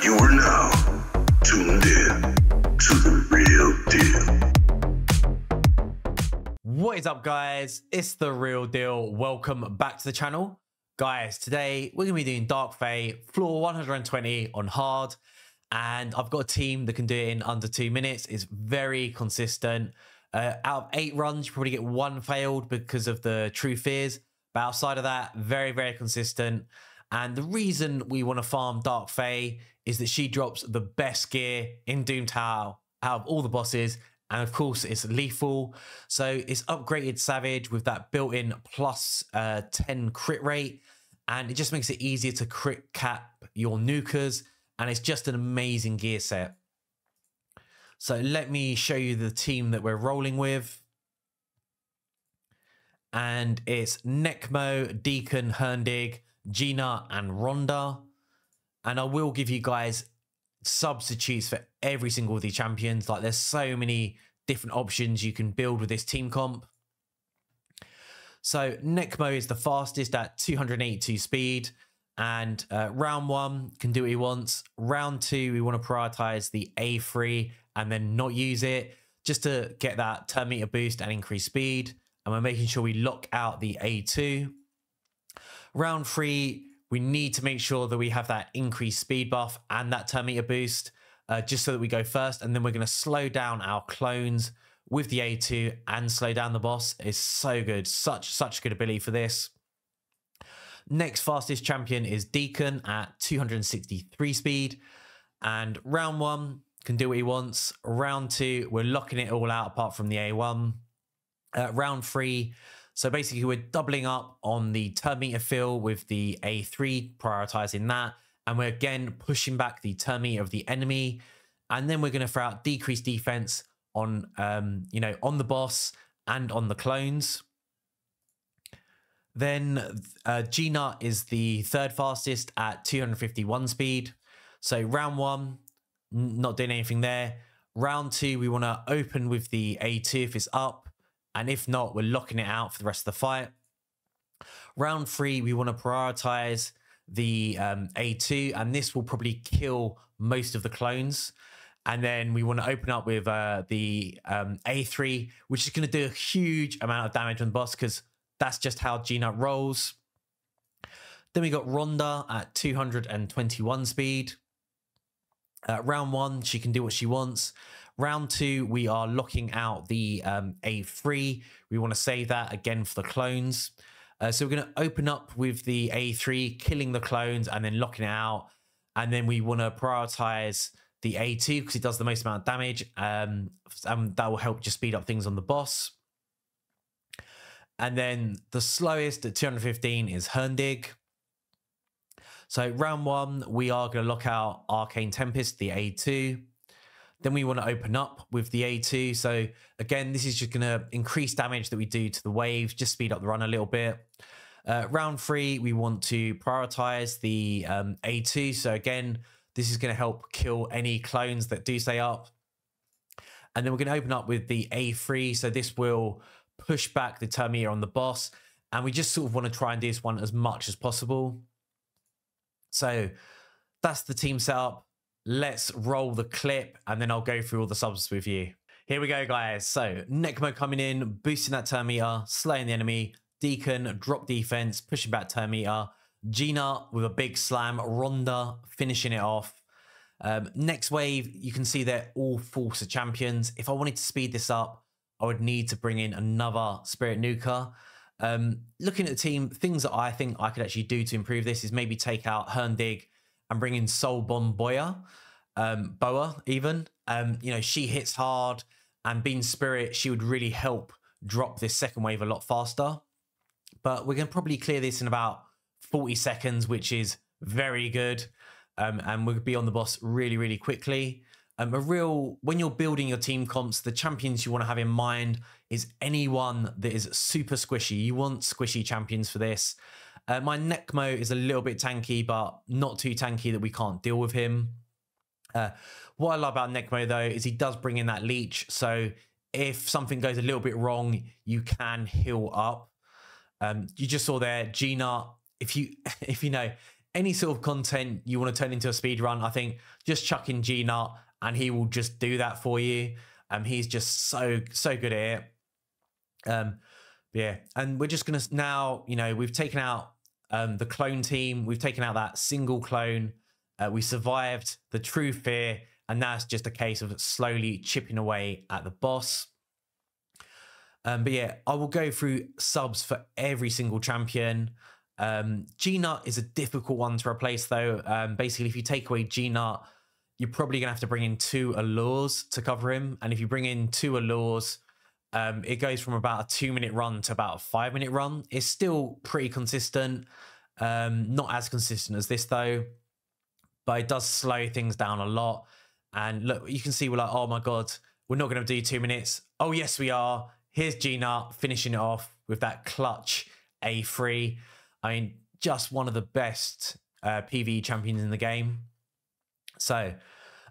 You are now tuned in to the real deal. What is up, guys? It's the real deal. Welcome back to the channel. Guys, today we're going to be doing Dark Fae, floor 120 on hard. And I've got a team that can do it in under two minutes. It's very consistent. Uh, out of eight runs, you probably get one failed because of the true fears. But outside of that, very, very consistent. And the reason we want to farm Dark Fae is that she drops the best gear in Doom Tower out of all the bosses. And of course, it's lethal. So it's upgraded Savage with that built in plus, uh, 10 crit rate. And it just makes it easier to crit cap your nukers. And it's just an amazing gear set. So let me show you the team that we're rolling with. And it's Nekmo, Deacon, Hurndig, Gnut, and Ronda. And I will give you guys substitutes for every single of the champions. Like there's so many different options you can build with this team comp. So Nekmo is the fastest at 282 speed. And uh, round one can do what he wants. Round two, we want to prioritize the A3 and then not use it just to get that turn meter boost and increase speed. And we're making sure we lock out the A2. Round three, we need to make sure that we have that increased speed buff and that turn meter boost uh, just so that we go first. And then we're going to slow down our clones with the A2 and slow down the boss. is so good. Such, such good ability for this. Next fastest champion is Deacon at 263 speed. And round one can do what he wants. Round two, we're locking it all out apart from the A1. Uh, round three, so basically we're doubling up on the turn meter fill with the A3, prioritizing that. And we're again pushing back the turn meter of the enemy. And then we're going to throw out decreased defense on, um, you know, on the boss and on the clones. Then uh, is the third fastest at 251 speed. So round one, not doing anything there. Round two, we want to open with the A2 if it's up. And if not, we're locking it out for the rest of the fight. Round three, we want to prioritize the um, A2, and this will probably kill most of the clones. And then we want to open up with uh, the um, A3, which is going to do a huge amount of damage on the boss because that's just how Gnut rolls. Then we got Ronda at 221 speed. Uh, round one, she can do what she wants. Round two, we are locking out the um, A3. We want to save that again for the clones. Uh, so we're going to open up with the A3, killing the clones and then locking it out. And then we want to prioritize the A2 because it does the most amount of damage. Um, and that will help just speed up things on the boss. And then the slowest at 215 is Hurndig. So round one, we are going to lock out Arcane Tempest, the A2. Then we want to open up with the A2. So again, this is just going to increase damage that we do to the waves, just speed up the run a little bit. Uh, round three, we want to prioritize the um, A2. So again, this is going to help kill any clones that do stay up. And then we're going to open up with the A3. So this will push back the turn on the boss. And we just sort of want to try and do this one as much as possible. So that's the team setup. Let's roll the clip and then I'll go through all the subs with you. Here we go, guys. So Nekmo coming in, boosting that turn meter, slaying the enemy. Deacon, drop defense, pushing back turn meter. Gnut with a big slam. Ronda finishing it off. Um, next wave, you can see they're all Force of Champions. If I wanted to speed this up, I would need to bring in another Spirit Nuka. Um, looking at the team, things that I think I could actually do to improve this is maybe take out Hurndig and bring in Soulbond Bowyer, um, Boa even. Um, you know, she hits hard and being Spirit, she would really help drop this second wave a lot faster. But we're going to probably clear this in about 40 seconds, which is very good. Um, and we'll be on the boss really, really quickly. Um, a real, when you're building your team comps, the champions you want to have in mind is anyone that is super squishy. You want squishy champions for this. Uh, my Nekmo is a little bit tanky, but not too tanky that we can't deal with him. Uh, what I love about Nekmo, though is he does bring in that leech. So if something goes a little bit wrong, you can heal up. Um, you just saw there, Gnut. If you if you know any sort of content you want to turn into a speed run, I think just chuck in Gnut and he will just do that for you. Um, he's just so so good at it. Um, yeah, and we're just gonna now, you know, we've taken out um the clone team, we've taken out that single clone, uh, we survived the true fear, and that's just a case of slowly chipping away at the boss. Um, but yeah, I will go through subs for every single champion. Um, Gnut is a difficult one to replace though. Um, basically, if you take away Gnut, you're probably going to have to bring in two allures to cover him. And if you bring in two allures, um, it goes from about a two minute run to about a five minute run. It's still pretty consistent. Um, not as consistent as this though, but it does slow things down a lot. And look, you can see we're like, oh my God, we're not going to do two minutes. Oh, yes, we are. Here's Gnut finishing it off with that clutch A3. I mean, just one of the best uh, PvE champions in the game. So,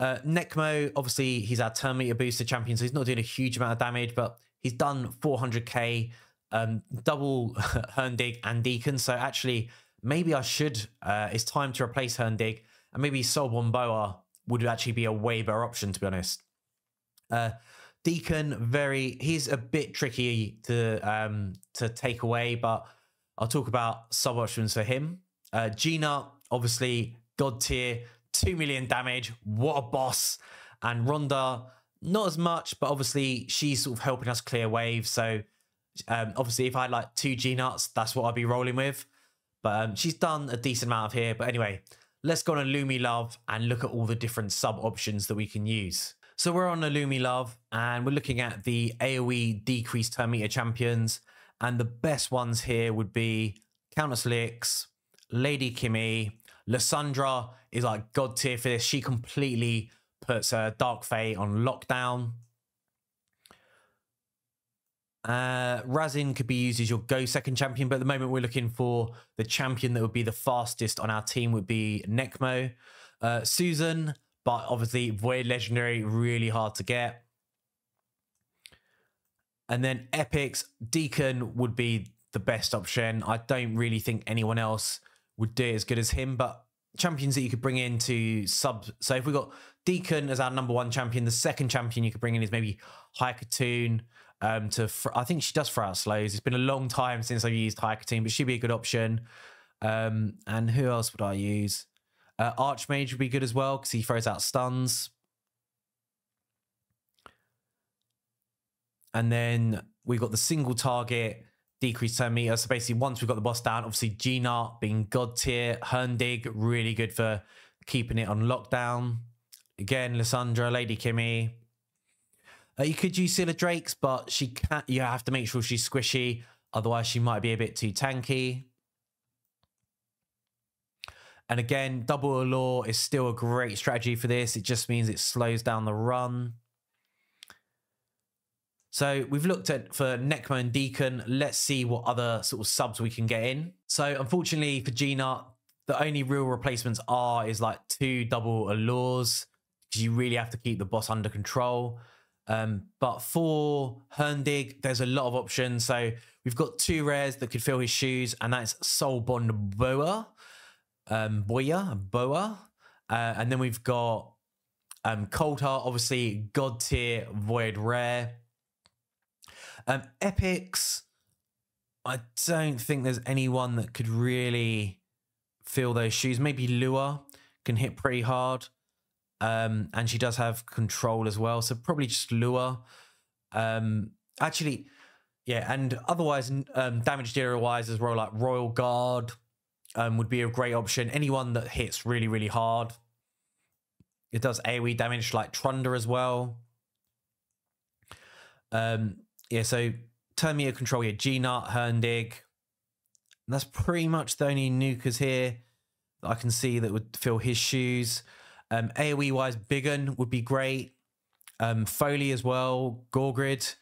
uh, Nekmo, obviously, he's our turn booster champion, so he's not doing a huge amount of damage, but he's done 400k, um, double Hurndig and Deacon. So, actually, maybe I should, uh, it's time to replace Hurndig, and maybe Soulbond Boa would actually be a way better option, to be honest. Uh, Deacon, very, he's a bit tricky to um, to take away, but I'll talk about sub options for him. Uh, Gnut, obviously, god tier, 2 million damage. What a boss. And Ronda, not as much, but obviously she's sort of helping us clear waves. So um, obviously, if I had like two Gnuts, that's what I'd be rolling with. But um, she's done a decent amount of here. But anyway, let's go on Ayumilove and look at all the different sub options that we can use. So we're on Ayumilove and we're looking at the AoE decreased turn meter champions. And the best ones here would be Countess Lix, Lady Kimi, Lyssandra is like god tier for this. She completely puts uh, Dark Fae on lockdown. Uh, Rhazin could be used as your go second champion, but at the moment we're looking for the champion that would be the fastest on our team would be Nekmo. Uh, Susan, but obviously Void Legendary, really hard to get. And then Epics, Deacon would be the best option. I don't really think anyone else would do as good as him, but champions that you could bring in to sub. So if we got Deacon as our number one champion, the second champion you could bring in is maybe Hayakatoon um, to I think she does throw out slows. It's been a long time since I've used Hayakatoon, but she'd be a good option. Um, and who else would I use? Uh, Archmage would be good as well because he throws out stuns. And then we got the single target decrease turn meter. So basically, once we've got the boss down, obviously Gnut being god tier, Hurndig really good for keeping it on lockdown. Again, Lyssandra, Lady Kimi, uh, you could use Scylla Drakes, but she can't. You have to make sure she's squishy, otherwise she might be a bit too tanky. And again, double allure is still a great strategy for this. It just means it slows down the run. So we've looked at for Nekmo and Deacon. Let's see what other sort of subs we can get in. So unfortunately for Gnut, the only real replacements are is like two double allures because you really have to keep the boss under control. Um, but for Hurndig, there's a lot of options. So we've got two rares that could fill his shoes, and that's Soulbond Boa, um, Bowyer, Boa. Uh, and then we've got um, Coldheart, obviously God tier Void Rare. Um, Epics, I don't think there's anyone that could really fill those shoes. Maybe Lua can hit pretty hard. Um, and she does have control as well. So probably just Lua. Um, actually, yeah, and otherwise, um, damage dealer wise as well, like Royal Guard um, would be a great option. Anyone that hits really, really hard. It does AoE damage like Trunda as well. Um, yeah, so meter control here, Gnut, Hurndig. That's pretty much the only nukers here that I can see that would fill his shoes. Um, AoE wise, Big'Un would be great. Um, Foli as well, Gorgrid.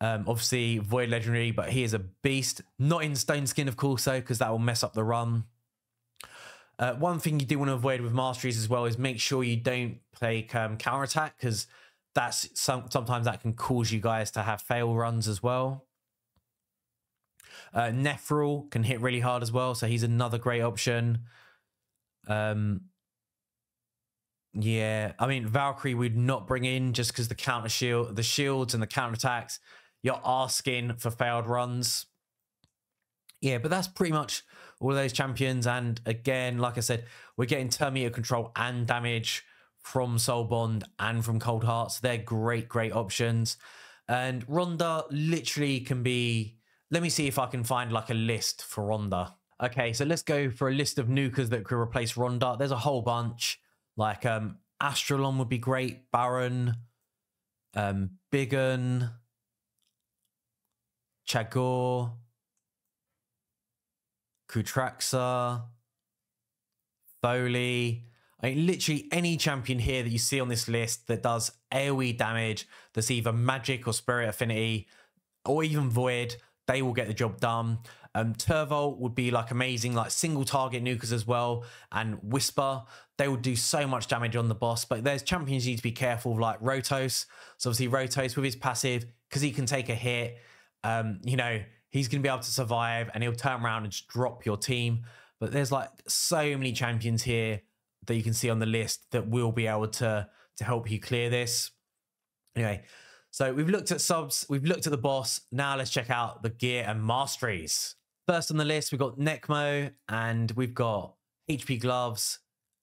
Um, obviously, Void Legendary, but he is a beast. Not in Stone Skin, of course, though, because that will mess up the run. Uh, one thing you do want to avoid with masteries as well is make sure you don't play um, counter attack because that's some, sometimes that can cause you guys to have fail runs as well. Uh, Nethril can hit really hard as well, so he's another great option. Um, yeah, I mean Valkyrie would not bring in just because the counter shield, the shields and the counter attacks. You're asking for failed runs. Yeah, but that's pretty much all those champions. And again, like I said, we're getting meter control and damage from Soulbond and from Coldhearts. They're great, great options. And Ronda literally can be. Let me see if I can find like a list for Ronda. Okay, so let's go for a list of nukers that could replace Ronda. There's a whole bunch. Like um Astralon would be great, Baron, um, Big'Un, Chagor, Kutraxa, Foli. I mean, literally any champion here that you see on this list that does AoE damage, that's either magic or spirit affinity, or even void, they will get the job done. Um, Turvold would be like amazing, like single target nukers as well, and Whisper. They will do so much damage on the boss. But there's champions you need to be careful, of, like Rotos. So obviously Rotos with his passive, because he can take a hit. Um, you know, he's going to be able to survive, and he'll turn around and just drop your team. But there's like so many champions here that you can see on the list that will be able to to help you clear this. Anyway, so we've looked at subs, we've looked at the boss. Now let's check out the gear and masteries. First on the list, we've got Nekmo and we've got HP gloves,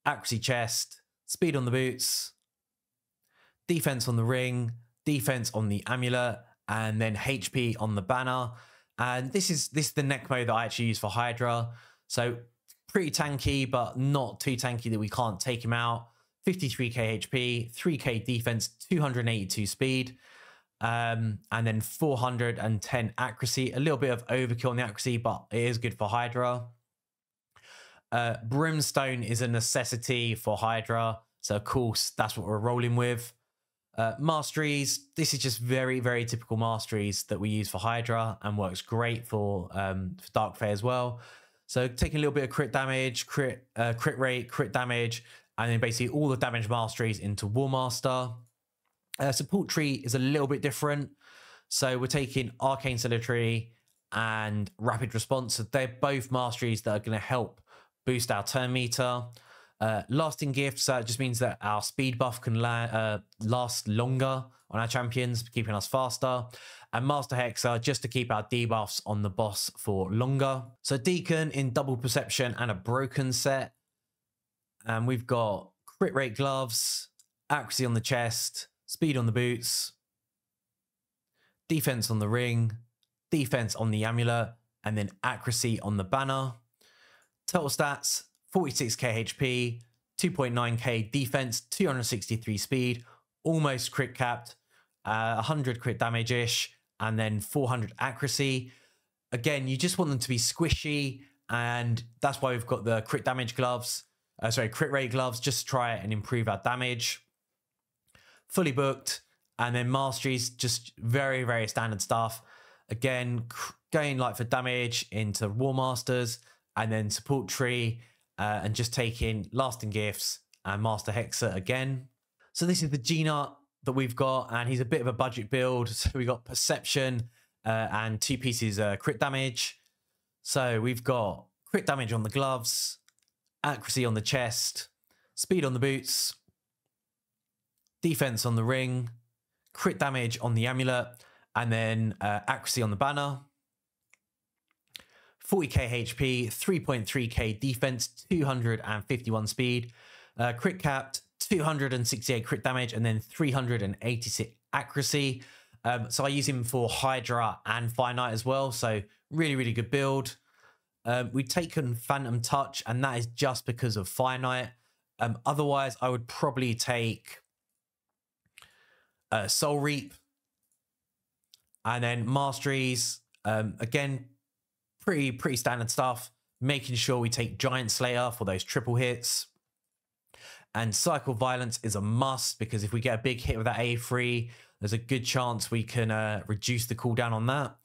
accuracy chest, speed on the boots, defense on the ring, defense on the amulet, and then HP on the banner. And this is this is the Nekmo that I actually use for Hydra. So pretty tanky, but not too tanky that we can't take him out. 53k HP, 3k defense, 282 speed, um, and then 410 accuracy. A little bit of overkill on the accuracy, but it is good for Hydra. Uh, Brimstone is a necessity for Hydra, so of course that's what we're rolling with. Uh, masteries, this is just very, very typical masteries that we use for Hydra and works great for, um, for Dark Fae as well. So taking a little bit of crit damage, crit uh, crit rate, crit damage, and then basically all the damage masteries into Warmaster. Uh, support tree is a little bit different. So we're taking Arcane Celerity and Rapid Response. So they're both masteries that are going to help boost our turn meter. Uh, lasting gifts uh, just means that our speed buff can la- uh, last longer on our champions, keeping us faster and Master Hexer just to keep our debuffs on the boss for longer. So Deacon in double perception and a broken set. And we've got crit rate gloves, accuracy on the chest, speed on the boots, defense on the ring, defense on the amulet, and then accuracy on the banner. Total stats 46k HP, 2.9k defense, 263 speed, almost crit capped, uh, 100 crit damage ish, and then 400 accuracy. Again, you just want them to be squishy, and that's why we've got the crit damage gloves. Uh, sorry, crit rate gloves, just to try and improve our damage. Fully booked, and then masteries, just very, very standard stuff. Again, going like for damage into War Masters, and then support tree, uh, and just taking lasting gifts and Master Hexer again. So this is the Gnut that we've got, and he's a bit of a budget build. So we got perception uh, and two pieces uh, crit damage. So we've got crit damage on the gloves, accuracy on the chest, speed on the boots, defense on the ring, crit damage on the amulet, and then uh, accuracy on the banner. 40k HP, 3.3k defense, 251 speed, uh, crit capped, 268 crit damage, and then 386 accuracy. Um, so I use him for Hydra and Knight as well. So really, really good build. Um, we've taken Phantom Touch, and that is just because of Knight. Um, otherwise, I would probably take uh, Soul Reap. And then Masteries, um, again, pretty, pretty standard stuff. Making sure we take Giant Slayer for those triple hits. And Cycle Violence is a must because if we get a big hit with that A3, there's a good chance we can uh, reduce the cooldown on that.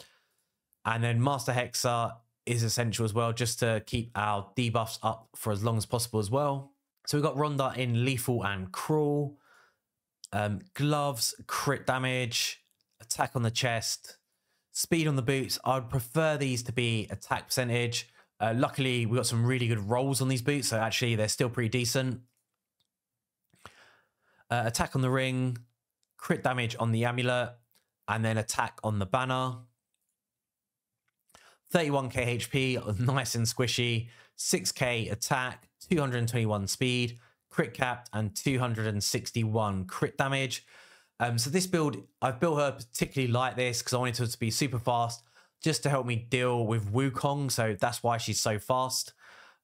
And then Master Hexer is essential as well, just to keep our debuffs up for as long as possible as well. So we've got Ronda in Lethal and Cruel. Um, gloves, crit damage, attack on the chest, speed on the boots. I would prefer these to be attack percentage, Uh, luckily, we got some really good rolls on these boots, so actually they're still pretty decent. Uh, attack on the ring, crit damage on the amulet, and then attack on the banner. 31k HP, nice and squishy. 6k attack, 221 speed, crit capped, and 261 crit damage. Um, so this build, I've built her particularly like this because I wanted her to be super fast, just to help me deal with Wukong. So that's why she's so fast.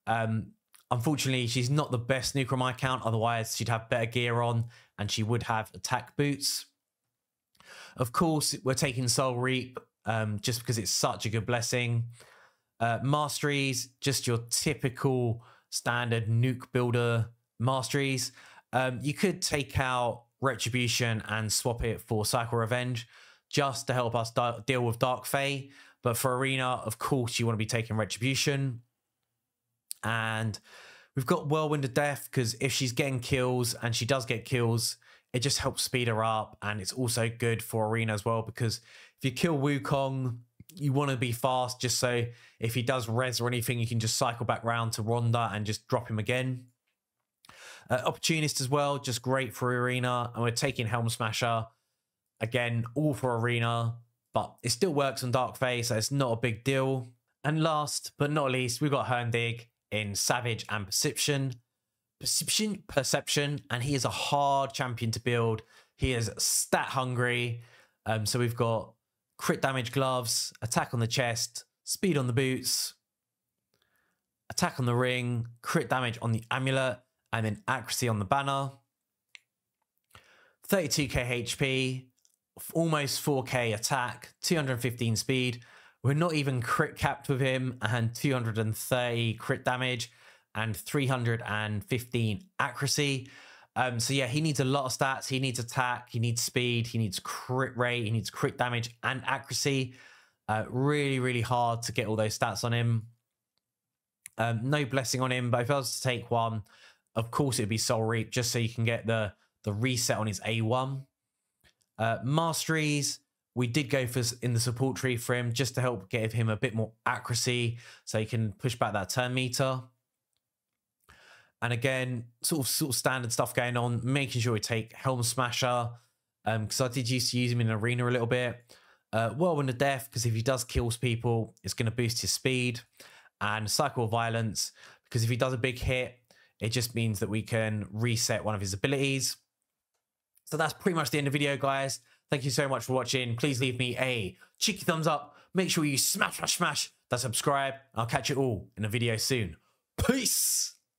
Um, unfortunately, she's not the best nuke on my account. Otherwise, she'd have better gear on and she would have attack boots. Of course, we're taking Soul Reap um, just because it's such a good blessing. Uh, masteries, just your typical standard nuke builder masteries. Um, you could take out Retribution and swap it for Cycle Revenge just to help us deal with Dark Fae. But for Arena, of course, you want to be taking Retribution. And we've got Whirlwind of Death because if she's getting kills and she does get kills, it just helps speed her up. And it's also good for Arena as well because if you kill Wukong, you want to be fast just so if he does res or anything, you can just cycle back round to Ronda and just drop him again. Uh, Opportunist as well, just great for Arena. And we're taking Helm Smasher. Again, all for Arena, but it still works on Dark Fae, so it's not a big deal. And last but not least, we've got Hurndig in Savage and Perception. Perception, Perception, and he is a hard champion to build. He is stat hungry. Um, so we've got crit damage gloves, attack on the chest, speed on the boots, attack on the ring, crit damage on the amulet, and then accuracy on the banner. 32k HP, almost 4k attack, 215 speed. We're not even crit capped with him, and 230 crit damage and 315 accuracy. Um, so yeah, he needs a lot of stats. He needs attack, he needs speed, he needs crit rate, he needs crit damage and accuracy. Uh, really, really hard to get all those stats on him. Um, no blessing on him, but if I was to take one, of course it'd be Soul Reap, just so you can get the the reset on his A1. Uh, masteries, we did go for in the support tree for him just to help give him a bit more accuracy so he can push back that turn meter. And again, sort of sort of standard stuff going on, making sure we take Helm Smasher, because um, I did used to use him in Arena a little bit. Uh, Whirlwind of Death, because if he does kills people, it's going to boost his speed. And Cycle of Violence, because if he does a big hit, it just means that we can reset one of his abilities. So that's pretty much the end of the video, guys. Thank you so much for watching. Please leave me a cheeky thumbs up. Make sure you smash, smash, smash that subscribe. I'll catch you all in a video soon. Peace!